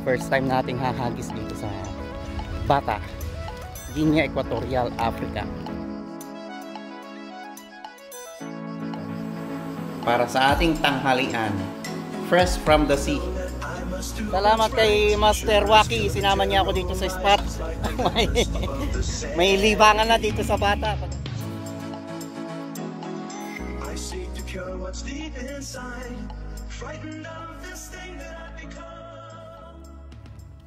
First time nating hahagis dito sa Bata, Guinea Equatorial, Africa. Para sa ating tanghalian, fresh from the sea. Salamat kay Master Waki, sinama niya ako dito sa spot. may, may libangan na dito sa Bata. Frightened of this thing that I've become.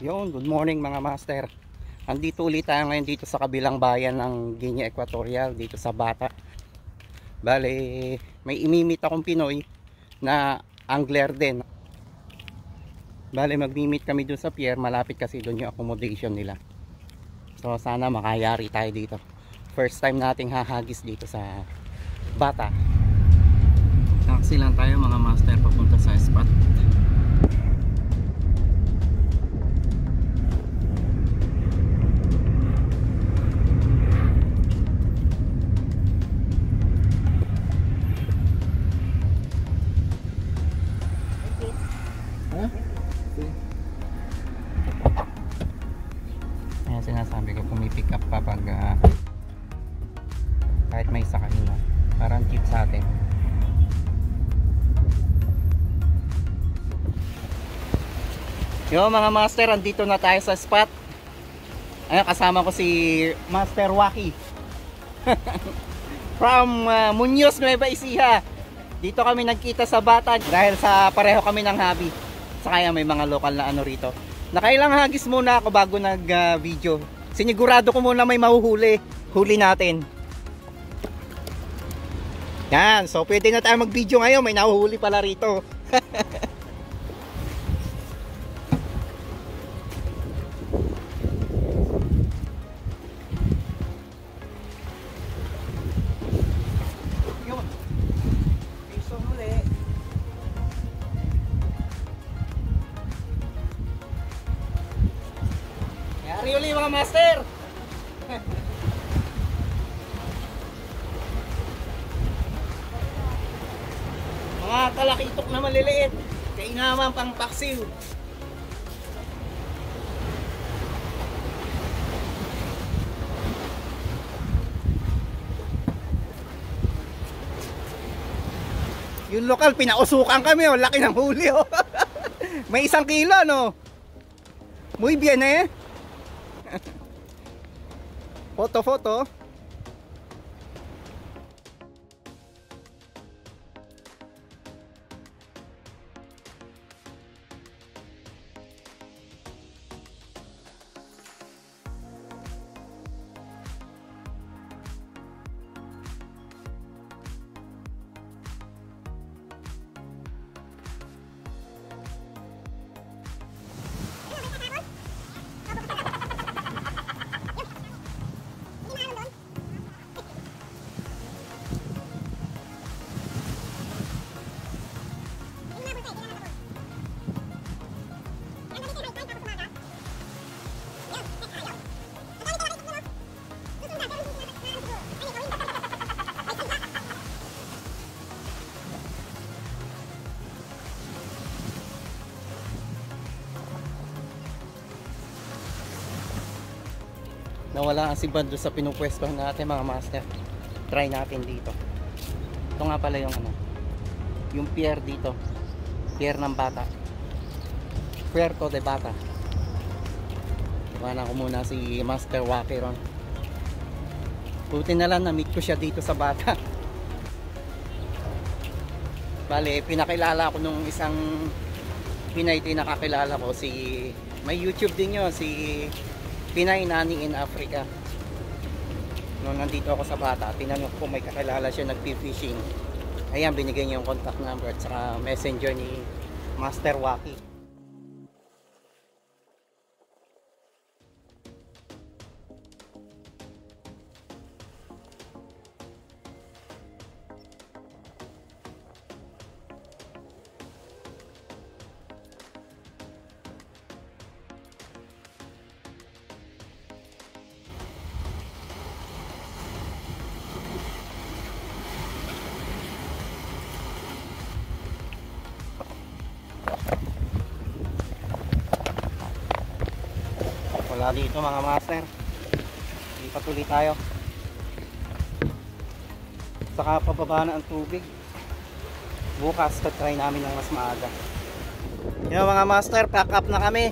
Yun, good morning mga master. Andito ulit tayo ngayon dito sa kabilang bayan ng Guinea Equatorial, dito sa Bata. Bale, may imimit akong Pinoy na angler din. Bale, magmimit kami doon sa pier, malapit kasi doon yung accommodation nila. So, sana makayari tayo dito. First time nating hahagis dito sa Bata. Taxi lang tayo mga master papunta sa spot. Yo mga master, andito na tayo sa spot. Ayun, kasama ko si Master Waki. From uh, Muñoz, Nueva Ecija. Dito kami nagkita sa bata dahil sa pareho kami ng hobby. Sa kaya may mga lokal na ano rito. Nakailang hagis muna ako bago nag-video. Sinigurado ko muna may mahuhuli. Huli natin. Yan, so pwede na tayo mag-video ngayon. May nahuhuli pala rito. Mga master. mga kalakitok na maliliit. Kainaman pang paksiw. Yung lokal, pinausukan kami, oh. Laki ng huli, oh. May isang kilo, no? Muy bien, eh. Foto, foto. Nawala ang si Bando sa pinupwesto natin mga master. Try natin dito. Ito nga pala yung ano. Yung pier dito. Pier ng bata. Puerto de Bata. Iwanan ko muna si Master Waki ron. Buti na lang na-meet ko siya dito sa bata. Bale, pinakilala ko nung isang Pinay din nakakilala ko si may YouTube din yun si Pinay Nani in Africa. Nung nandito ako sa bata tinanong ko may kakilala siya nagpi-fishing ayan binigay niya yung contact number at saka messenger ni Master Waki Wala dito mga master. Hindi patuloy tayo. Saka pababa na ang tubig. Bukas, try namin ng mas maaga. Yun mga master, pack up na kami.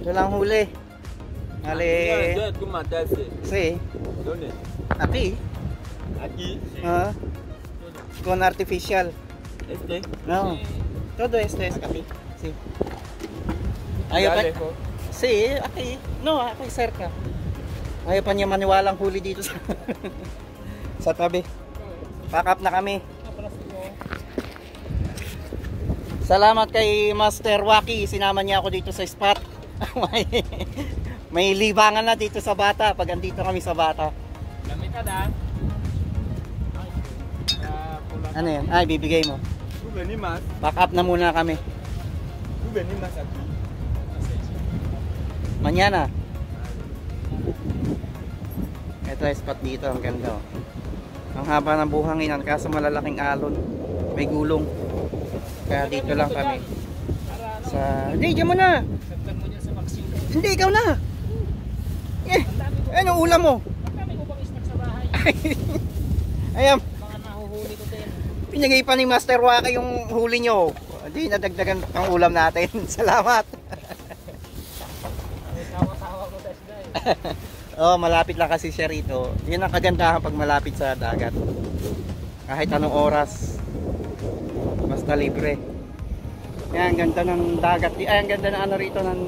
Ito lang huli. Hali. Tumatase. Si, Done. aki. Aquí. Ah. Con artificial. Este. No. Todo esto es aquí. Sí. Dale, ko. Si, aki. No, aki cerca. Ayaw pa niya maniwalang huli dito sa sa tabi. Pack up na kami. Salamat kay Master Waki, sinama niya ako dito sa spot. may, may libangan na dito sa bata pag andito kami sa bata. Lamit ada. Ano yan? Ay, bibigay mo. Pack up na muna kami. Tú vení más Manyana. Ito yung spot dito, ang ganda. oh. Ang haba ng buhanginan, kaso malalaking alon. May gulong. Kaya dito lang kami. Sa... Hindi, dyan mo na! Hindi, ikaw na! Eh, ano ulam mo? Ayan, pinagay pa ni Master Waka yung huli nyo. Hindi, nadagdagan ang ulam natin. Salamat! May sawa-sawa ko sa isda eh. Oh, malapit lang kasi siya rito. Yun ang kagandahan pag malapit sa dagat. Kahit anong oras, basta libre. Yan, ang ganda ng dagat. Ay, ang ganda ng ano rito ng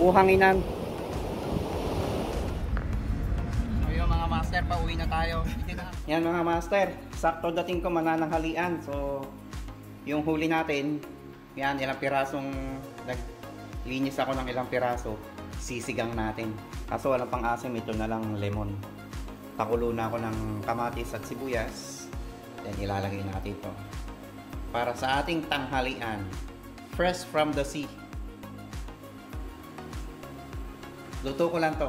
buhanginan. So yun mga master, pauwi na tayo. Yan mga master, sakto dating ko manananghalian. So, yung huli natin, yan, ilang pirasong naglinis ako ng ilang piraso sisigang natin. Kaso walang pang asim, ito na lang lemon. Pakulo na ako ng kamatis at sibuyas. Then ilalagay natin ito. Para sa ating tanghalian. Fresh from the sea. Luto ko lang to.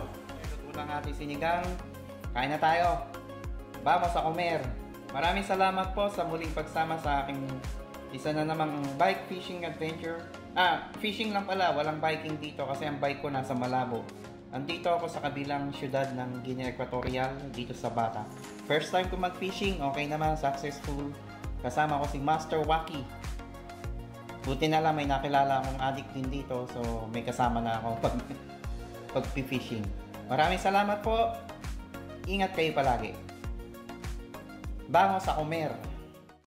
Luto lang ating sinigang. Kain na tayo. Vamos a comer. Maraming salamat po sa muling pagsama sa aking isa na namang bike fishing adventure. Ah, fishing lang pala, walang biking dito kasi ang bike ko nasa Malabo. Andito ako sa kabilang syudad ng Guinea Equatorial, dito sa Bata. First time ko mag-fishing, okay naman, successful. Kasama ko si Master Waki. Buti na lang may nakilala akong addict din dito, so may kasama na ako pag pag-fishing. Maraming salamat po. Ingat kayo palagi. Bango sa Comer.